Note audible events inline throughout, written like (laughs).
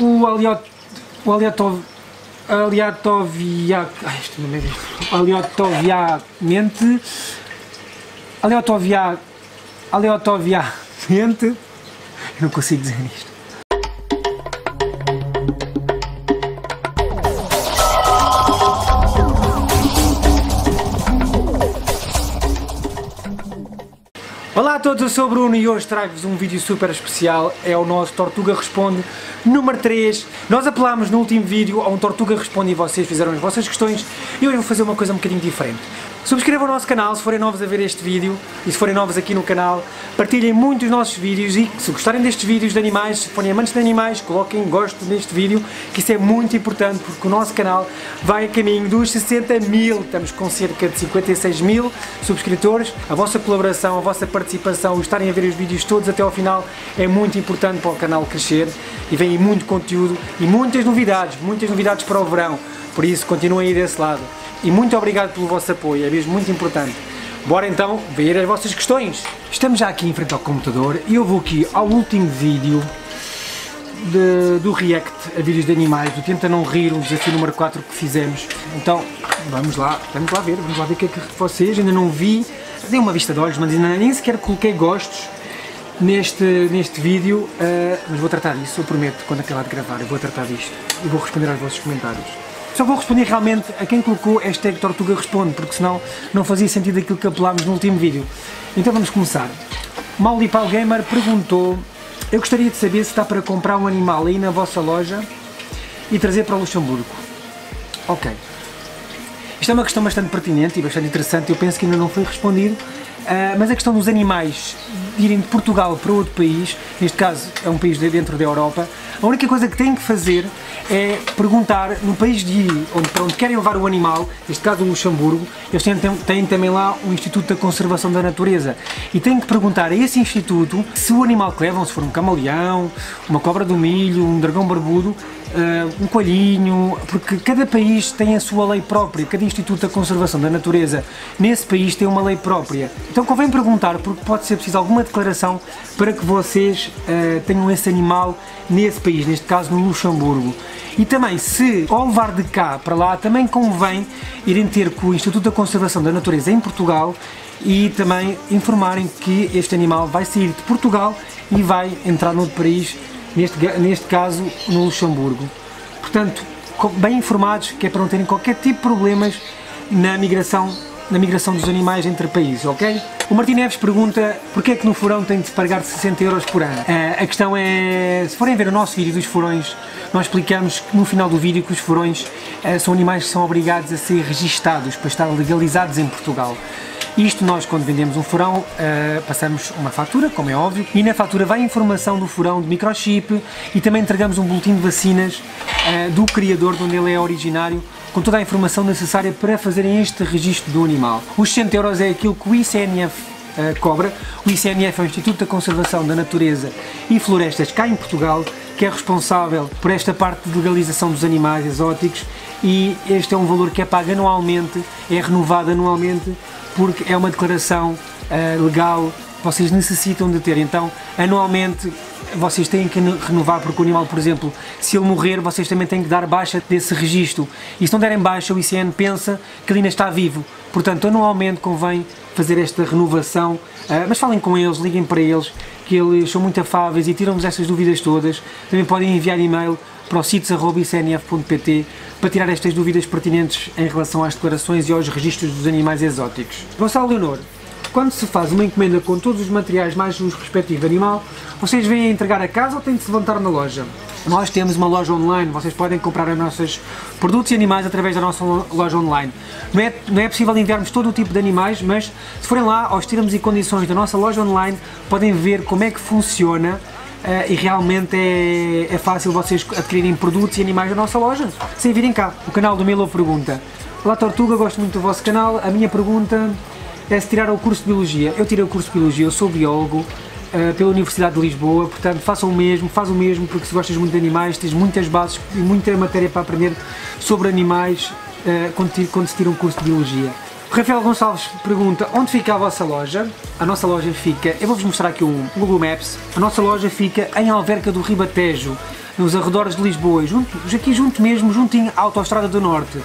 o aliot, o aliatov, aliatovia, ai, isto não é aleatoviamente, aleatovia, aleatoviamente, eu não consigo dizer isto. Todos, eu sou o Bruno e hoje trago-vos um vídeo super especial, é o nosso Tortuga Responde número 3. Nós apelámos no último vídeo a um Tortuga Responde e vocês fizeram as vossas questões e hoje vou fazer uma coisa um bocadinho diferente. Subscrevam o nosso canal se forem novos a ver este vídeo e se forem novos aqui no canal. Partilhem muito os nossos vídeos e se gostarem destes vídeos de animais, se forem amantes de animais, coloquem gosto neste vídeo, que isso é muito importante porque o nosso canal vai a caminho dos 60 mil. Estamos com cerca de 56 mil subscritores. A vossa colaboração, a vossa participação, estarem a ver os vídeos todos até ao final é muito importante para o canal crescer e vem muito conteúdo e muitas novidades, muitas novidades para o verão. Por isso, continuem aí desse lado e muito obrigado pelo vosso apoio, é mesmo muito importante. Bora então ver as vossas questões. Estamos já aqui em frente ao computador e eu vou aqui ao último vídeo de, do React a vídeos de animais, do Tenta Não Rir, o desafio número 4 que fizemos. Então, vamos lá, vamos lá ver, vamos lá ver o que é que vocês, ainda não vi, dei uma vista de olhos, mas ainda nem sequer coloquei gostos neste, neste vídeo, uh, mas vou tratar disso, eu prometo, quando acabar de gravar, eu vou tratar disto e vou responder aos vossos comentários. Só vou responder realmente a quem colocou hashtag Tortuga Responde, porque senão não fazia sentido aquilo que apelámos no último vídeo. Então vamos começar. Maulipal Gamer perguntou Eu gostaria de saber se está para comprar um animal aí na vossa loja e trazer para Luxemburgo. Ok. Isto é uma questão bastante pertinente e bastante interessante, eu penso que ainda não foi respondido, uh, mas a questão dos animais irem de Portugal para outro país, neste caso é um país dentro da Europa, a única coisa que têm que fazer é perguntar no país de onde, para onde querem levar o animal, neste caso o Luxemburgo, eles têm, têm também lá o Instituto da Conservação da Natureza e têm que perguntar a esse instituto se o animal que levam, se for um camaleão, uma cobra do milho, um dragão barbudo, Uh, um coelhinho, porque cada país tem a sua lei própria, cada Instituto da Conservação da Natureza nesse país tem uma lei própria. Então convém perguntar, porque pode ser preciso alguma declaração para que vocês uh, tenham esse animal nesse país, neste caso no Luxemburgo. E também, se ao levar de cá para lá, também convém irem ter com o Instituto da Conservação da Natureza em Portugal e também informarem que este animal vai sair de Portugal e vai entrar noutro país neste, neste caso no Luxemburgo. Portanto, bem informados, que é para não terem qualquer tipo de problemas na migração, na migração dos animais entre países, ok? O Martim Neves pergunta porquê é que no furão tem de se pagar 60 euros por ano. Uh, a questão é, se forem ver o nosso vídeo dos furões, nós explicamos no final do vídeo que os furões uh, são animais que são obrigados a ser registados para estar legalizados em Portugal. Isto nós, quando vendemos um furão, uh, passamos uma fatura, como é óbvio, e na fatura vai informação do furão de microchip e também entregamos um boletim de vacinas uh, do criador, de onde ele é originário, com toda a informação necessária para fazerem este registro do animal. Os 100 euros é aquilo que o ICNF cobra. O ICNF é o Instituto da Conservação da Natureza e Florestas cá em Portugal, que é responsável por esta parte de legalização dos animais exóticos e este é um valor que é pago anualmente, é renovado anualmente porque é uma declaração uh, legal vocês necessitam de ter. Então, anualmente, vocês têm que renovar, porque o animal, por exemplo, se ele morrer, vocês também têm que dar baixa desse registro. E se não derem baixa, o ICN pensa que ele ainda está vivo. Portanto, anualmente convém fazer esta renovação, uh, mas falem com eles, liguem para eles, que eles são muito afáveis e tiram-vos essas dúvidas todas. Também podem enviar e-mail para o sites.icnf.pt para tirar estas dúvidas pertinentes em relação às declarações e aos registros dos animais exóticos. Gonçalo Leonor, quando se faz uma encomenda com todos os materiais mais o respectivo animal, vocês vêm a entregar a casa ou têm de se levantar na loja? Nós temos uma loja online, vocês podem comprar os nossos produtos e animais através da nossa loja online. Não é, não é possível enviarmos todo o tipo de animais, mas se forem lá aos termos e condições da nossa loja online, podem ver como é que funciona Uh, e realmente é, é, fácil vocês adquirirem produtos e animais da nossa loja sem virem cá. O canal do Milo pergunta: Olá Tortuga, gosto muito do vosso canal. A minha pergunta é se tirar o curso de Biologia. Eu tirei o curso de Biologia, eu sou biólogo uh, pela Universidade de Lisboa, portanto façam o mesmo, faz o mesmo, porque se gostas muito de animais, tens muitas bases e muita matéria para aprender sobre animais uh, quando, quando se tira um curso de Biologia. Rafael Gonçalves pergunta onde fica a vossa loja. A nossa loja fica, eu vou-vos mostrar aqui um Google Maps. A nossa loja fica em Alverca do Ribatejo, nos arredores de Lisboa, junto, aqui junto mesmo, juntinho à Autostrada do Norte.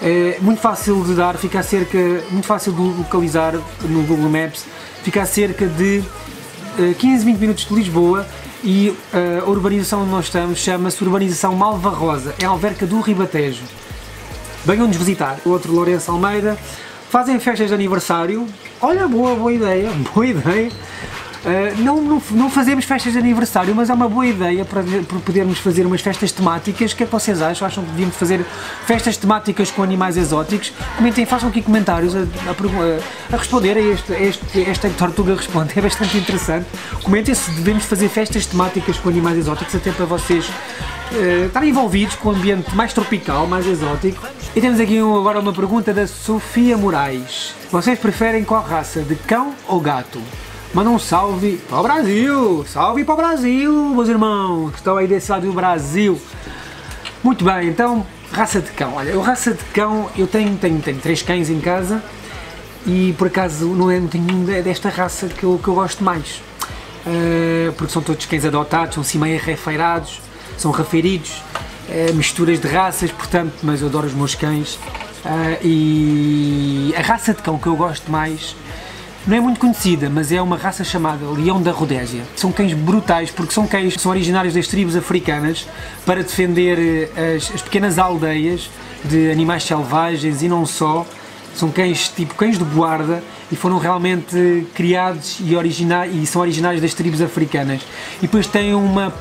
É muito fácil de dar, fica a cerca, muito fácil de localizar no Google Maps, fica a cerca de 15, 20 minutos de Lisboa e uh, a urbanização onde nós estamos chama-se Urbanização Malva Rosa, é a alverca do Ribatejo. Venham-nos visitar. O outro Lourenço Almeida, fazem festas de aniversário. Olha, boa, boa ideia, (laughs) boa ideia. Uh, não, não, não, fazemos festas de aniversário, mas é uma boa ideia para, para podermos fazer umas festas temáticas. O que é que vocês acham? Acham que devíamos fazer festas temáticas com animais exóticos? Comentem, façam aqui comentários a, a, a responder a este, a este, esta Tortuga Responde, é bastante interessante. Comentem se devemos fazer festas temáticas com animais exóticos, até para vocês uh, estarem envolvidos com um ambiente mais tropical, mais exótico. E temos aqui um, agora uma pergunta da Sofia Moraes. Vocês preferem qual raça, de cão ou gato? Manda um salve para o Brasil! Salve para o Brasil, meus irmãos que estão aí desse lado do Brasil! Muito bem, então, raça de cão. Olha, eu raça de cão, eu tenho, tenho, tenho três cães em casa e por acaso não, é, tenho nenhum desta raça que eu, que eu gosto mais. Uh, porque são todos cães adotados, são assim meio arrefeirados, são rafeiridos, uh, misturas de raças, portanto, mas eu adoro os meus cães. Uh, e a raça de cão que eu gosto mais não é muito conhecida, mas é uma raça chamada Leão da Rodésia. São cães brutais porque são cães que são originários das tribos africanas para defender eh, as, as pequenas aldeias de animais selvagens e não só. São cães tipo cães de guarda e foram realmente criados e, e são originários das tribos africanas. E depois têm uma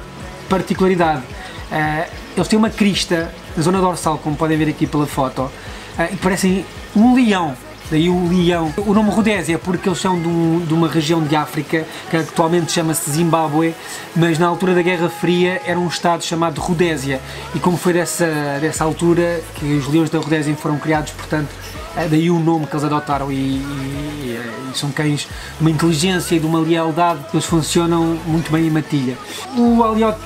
particularidade. Uh, eles têm uma crista na zona dorsal, como podem ver aqui pela foto, uh, e parecem um leão daí o leão. O nome Rodésia é porque eles são de, um, de uma região de África que atualmente chama-se Zimbábue, mas na altura da Guerra Fria era um estado chamado Rodésia e como foi dessa, dessa altura que os leões da Rodésia foram criados, portanto, é daí o nome que eles adotaram e, e, e, são cães de uma inteligência e de uma lealdade, eles funcionam muito bem em matilha. O Aliot,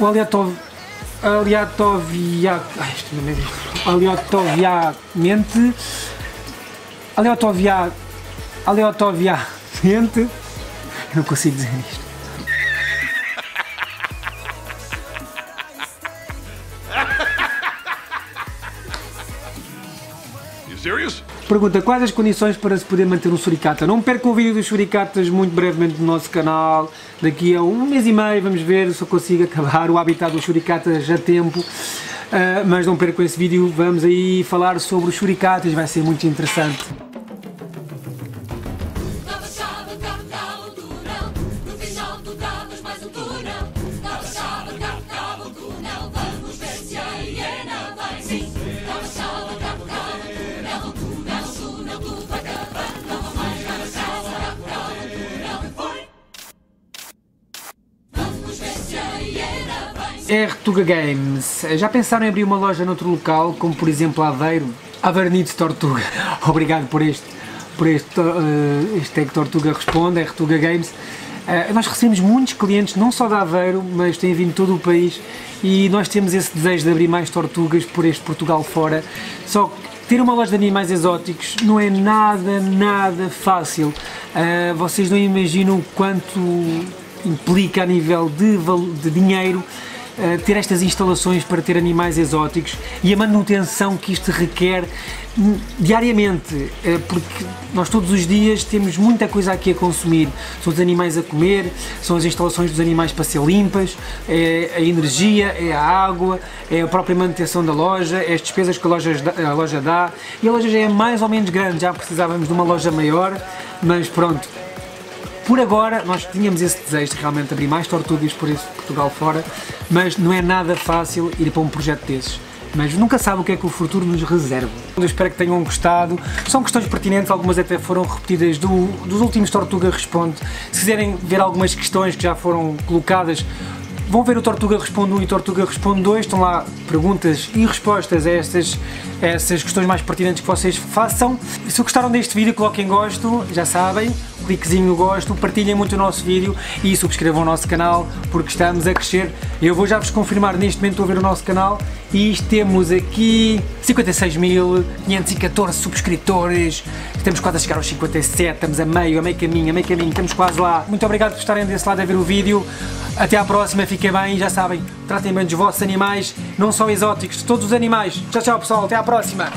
o Aliatov, Aliatovia, Aliatoviamente aleatovia, aleatoviamente, eu não consigo dizer isto. (laughs) Pergunta, quais as condições para se poder manter um suricata? Não percam o vídeo dos suricatas muito brevemente no nosso canal. Daqui a um mês e meio vamos ver se eu consigo acabar o habitat dos suricatas a tempo. Uh, mas não percam esse vídeo, vamos aí falar sobre os suricatas, vai ser muito interessante. R Tuga Games, já pensaram em abrir uma loja noutro local, como por exemplo Aveiro? Needs Tortuga. (laughs) Obrigado por este, por este, uh, é que Tortuga responde, R Tuga Games. Uh, nós recebemos muitos clientes, não só da Aveiro, mas têm vindo todo o país e nós temos esse desejo de abrir mais tortugas por este Portugal fora. Só ter uma loja de animais exóticos não é nada, nada fácil. Uh, vocês não imaginam quanto implica a nível de, de dinheiro uh, ter estas instalações para ter animais exóticos e a manutenção que isto requer diariamente, uh, porque nós todos os dias temos muita coisa aqui a consumir. São os animais a comer, são as instalações dos animais para ser limpas, é a energia, é a água, é a própria manutenção da loja, é as despesas que a loja, a loja dá. E a loja já é mais ou menos grande, já precisávamos de uma loja maior, mas pronto, por agora, nós tínhamos esse desejo de realmente abrir mais tortugas por esse Portugal fora, mas não é nada fácil ir para um projeto desses. Mas nunca sabe o que é que o futuro nos reserva. Eu espero que tenham gostado. São questões pertinentes, algumas até foram repetidas do, dos últimos Tortuga Responde. Se quiserem ver algumas questões que já foram colocadas, Vão ver o Tortuga Responde 1 e Tortuga Responde 2, estão lá perguntas e respostas a estas, a estas questões mais pertinentes que vocês façam. Se gostaram deste vídeo, coloquem gosto, já sabem, cliquezinho gosto, partilhem muito o nosso vídeo e subscrevam o nosso canal porque estamos a crescer. Eu vou já vos confirmar, neste momento estou a ver o nosso canal E temos aqui 56.514 subscritores. Estamos quase a chegar aos 57, estamos a meio, a meio caminho, a meio caminho, estamos quase lá. Muito obrigado por estarem desse lado a ver o vídeo. Até à próxima, fiquem bem, já sabem, tratem bem dos vossos animais, não só exóticos, todos os animais. Tchau, tchau pessoal, até à próxima.